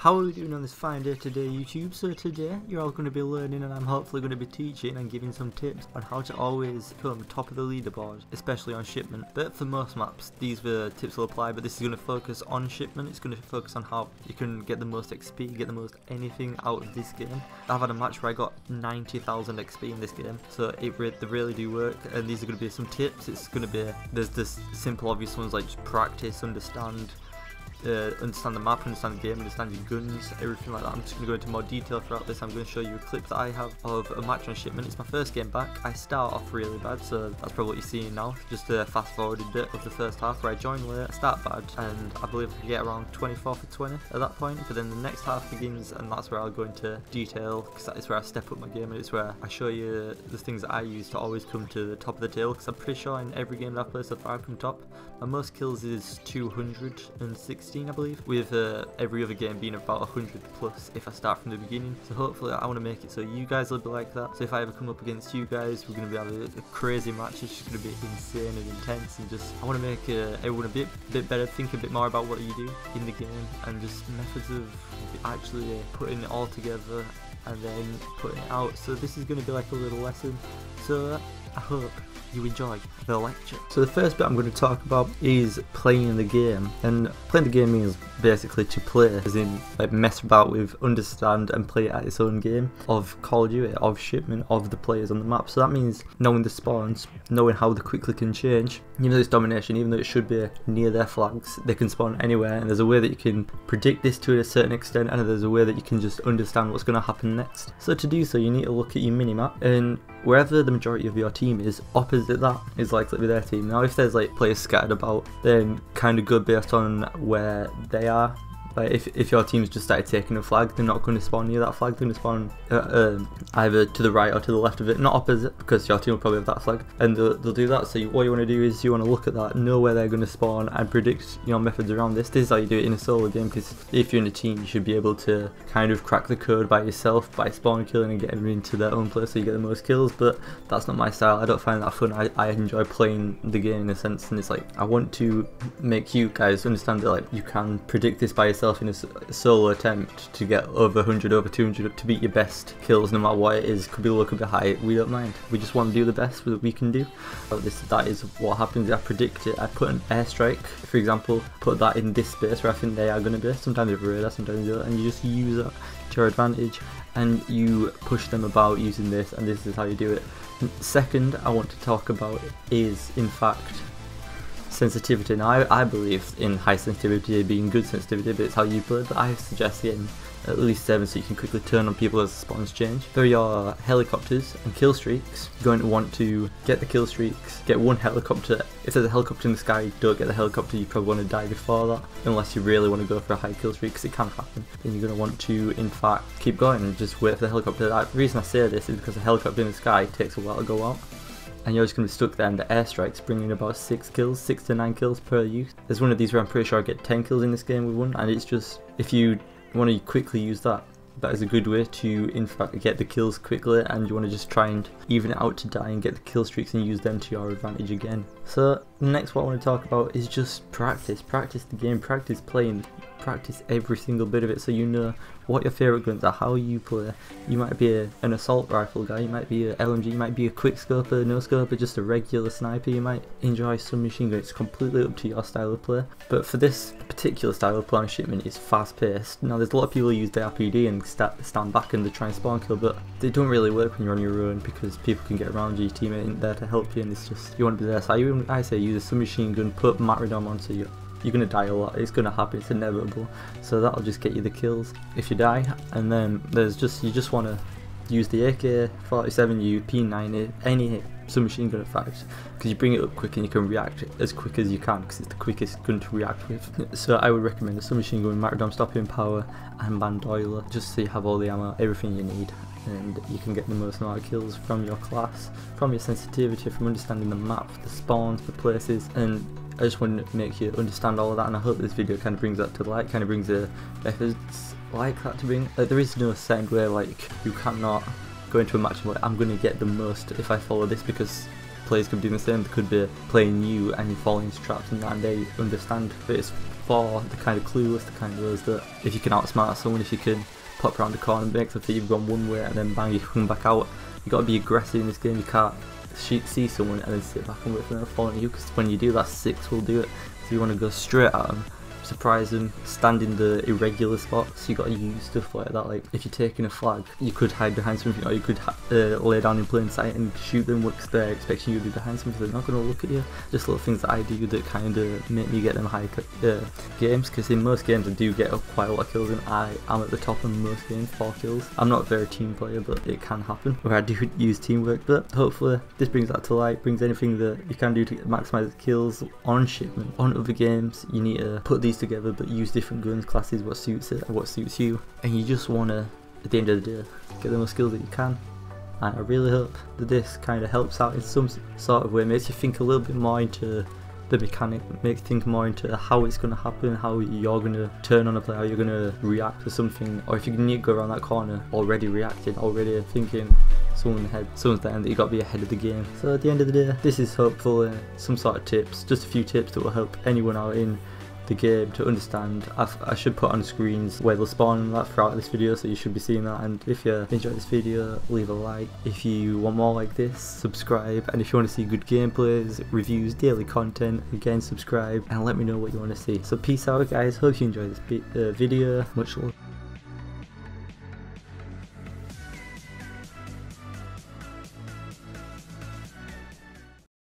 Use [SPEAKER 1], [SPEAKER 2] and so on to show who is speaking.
[SPEAKER 1] How are we doing on this fine day today YouTube? So today you're all going to be learning and I'm hopefully going to be teaching and giving some tips on how to always come top of the leaderboard, especially on shipment. But for most maps these the tips will apply but this is going to focus on shipment, it's going to focus on how you can get the most XP, get the most anything out of this game. I've had a match where I got 90,000 XP in this game so it re they really do work and these are going to be some tips, it's going to be, there's this simple obvious ones like just practice, understand, uh, understand the map, understand the game, understand your guns, everything like that. I'm just going to go into more detail throughout this. I'm going to show you a clip that I have of a match on shipment. It's my first game back. I start off really bad, so that's probably what you're seeing now. Just a fast forwarded bit of the first half where I join late, I start bad, and I believe I get around 24 for 20 at that point. But then the next half begins, and that's where I'll go into detail, because that is where I step up my game, and it's where I show you the things that I use to always come to the top of the table, because I'm pretty sure in every game that I've played so far I've come top. My most kills is 216, I believe, with uh, every other game being about 100 plus if I start from the beginning. So hopefully I want to make it so you guys will be like that. So if I ever come up against you guys, we're going to be having a, a crazy match. It's just going to be insane and intense and just I want to make uh, everyone a bit bit better, think a bit more about what you do in the game and just methods of actually putting it all together and then putting it out. So this is going to be like a little lesson. So I hope you enjoy the lecture. So the first bit I'm going to talk about is playing the game. And playing the game means basically to play, as in like mess about with, understand and play at its own game of Call of Duty, of shipment, of the players on the map. So that means knowing the spawns, knowing how they quickly can change. Even though it's domination, even though it should be near their flags, they can spawn anywhere and there's a way that you can predict this to a certain extent and there's a way that you can just understand what's going to happen next. So to do so you need to look at your minimap and wherever the majority of your team is, opposite that is likely to be their team. Now, if there's like players scattered about, then kind of good based on where they are like if, if your team's just started taking a flag, they're not going to spawn near that flag. They're going to spawn uh, um, either to the right or to the left of it, not opposite, because your team will probably have that flag, and they'll, they'll do that. So you, what you want to do is you want to look at that, know where they're going to spawn, and predict your methods around this. This is how you do it in a solo game, because if you're in a team, you should be able to kind of crack the code by yourself by spawn killing and getting into their own place so you get the most kills. But that's not my style. I don't find that fun. I, I enjoy playing the game in a sense, and it's like I want to make you guys understand that like you can predict this by yourself in a solo attempt to get over 100, over 200 to beat your best kills no matter what it is, could be low, could be high, we don't mind. We just want to do the best that we can do. This, that is what happens, I predict it, I put an airstrike, for example, put that in this space where I think they are going to be, sometimes have radar, sometimes don't, and you just use that to your advantage and you push them about using this and this is how you do it. Second I want to talk about is in fact sensitivity. Now, I, I believe in high sensitivity being good sensitivity, but it's how you play. But I suggest getting at least 7 so you can quickly turn on people as spawns change. For your helicopters and kill streaks, you're going to want to get the kill streaks, get one helicopter. If there's a helicopter in the sky, don't get the helicopter, you probably want to die before that, unless you really want to go for a high kill streak, because it can happen. Then you're going to want to, in fact, keep going and just wait for the helicopter. The reason I say this is because the helicopter in the sky takes a while to go out and you're just going to be stuck there the airstrikes bringing about 6 kills, 6 to 9 kills per youth. There's one of these where I'm pretty sure I get 10 kills in this game with one and it's just, if you want to quickly use that, that is a good way to in fact get the kills quickly and you want to just try and even it out to die and get the kill streaks and use them to your advantage again. So next what I want to talk about is just practice, practice the game, practice playing practice every single bit of it so you know what your favourite guns are, how you play. You might be a, an assault rifle guy, you might be a LMG, you might be a quick scoper, no scoper, just a regular sniper, you might enjoy submachine gun, it's completely up to your style of play. But for this particular style of play on shipment, is fast paced. Now there's a lot of people who use the RPD and st stand back and they try and spawn kill, but they don't really work when you're on your own because people can get around you, your teammate there to help you and it's just, you want to be there. So I, I say use a submachine gun, put Martyrdom onto you you're gonna die a lot. It's gonna happen. It's inevitable. So that'll just get you the kills if you die. And then there's just you just wanna use the AK-47, you P90, any submachine gun in fact, because you bring it up quick and you can react as quick as you can because it's the quickest gun to react with. So I would recommend a submachine gun, Martyrdom stopping power, and Bandolier, just so you have all the ammo, everything you need and you can get the most amount of kills from your class, from your sensitivity, from understanding the map, the spawns, the places, and I just want to make you understand all of that and I hope this video kind of brings that to light, kind of brings the methods like that to bring, like there is no certain way like you cannot go into a match and like I'm going to get the most if I follow this because players could be doing the same, they could be playing you and you falling into traps and that and they understand but it's for the kind of clueless, the kind of those that if you can outsmart someone, if you can pop around the corner, and make them think you've gone one way and then bang, you come back out. You got to be aggressive in this game. You can't see someone and then sit back and wait for them to fall on you because when you do that, six will do it. So you want to go straight at them surprise them, stand in the irregular spots. You got to use stuff like that. Like if you're taking a flag, you could hide behind something, or you could uh, lay down in plain sight and shoot them. Because they're expecting you to be behind something, they're not going to look at you. Just little things that I do that kind of make me get them high uh, games. Because in most games I do get quite a lot of kills, and I am at the top in most games, four kills. I'm not a very team player, but it can happen where I do use teamwork. But hopefully this brings that to light, brings anything that you can do to maximize kills on shipment. On other games, you need to put these together but use different guns classes what suits it and what suits you. And you just want to at the end of the day get the most skills that you can. And I really hope that this kind of helps out in some sort of way. Makes you think a little bit more into the mechanic makes you think more into how it's going to happen how you're going to turn on a player how you're going to react to something. Or if you need to go around that corner already reacting already thinking someone ahead, someone's there that you got to be ahead of the game. So at the end of the day, this is hopefully uh, some sort of tips, just a few tips that will help anyone out in the game to understand. I've, i should put on screens where they'll spawn that throughout this video so you should be seeing that and if you enjoyed this video leave a like. If you want more like this subscribe and if you want to see good gameplays, reviews, daily content again subscribe and let me know what you want to see. So peace out guys, hope you enjoyed this uh, video, much love.